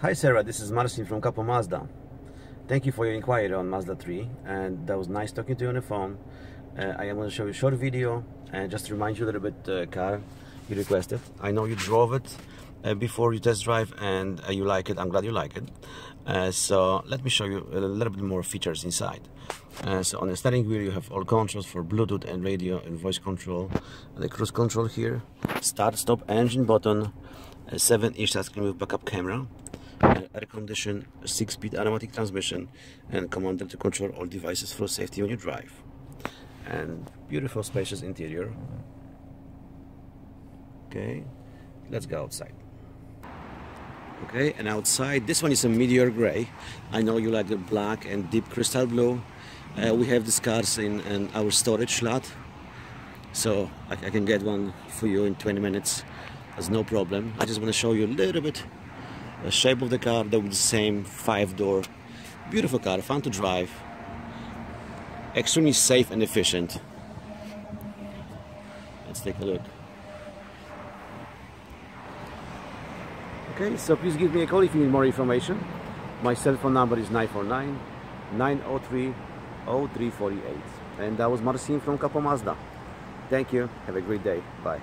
Hi Sarah, this is Marcin from Capo Mazda. Thank you for your inquiry on Mazda 3 and that was nice talking to you on the phone. Uh, I am going to show you a short video and just remind you a little bit uh, car you requested. I know you drove it uh, before you test drive and uh, you like it. I'm glad you like it. Uh, so let me show you a little bit more features inside. Uh, so on the steering wheel you have all controls for Bluetooth and radio and voice control. And the cruise control here, start stop engine button, a 7 inch touchscreen with backup camera, air condition, 6 speed automatic transmission and commander to control all devices for safety when you drive. And beautiful spacious interior. Okay, let's go outside. Okay and outside this one is a meteor gray. I know you like the black and deep crystal blue. Uh, we have these cars in, in, our storage lot. So I, I, can get one for you in 20 minutes. That's no problem. I just want to show you a little bit the shape of the car that with the same five door beautiful car fun to drive extremely safe and efficient let's take a look Okay, so please give me a call if you need more information. My cell phone number is 949 903 0348. And that was Marcin from Capo Mazda. Thank you. Have a great day. Bye.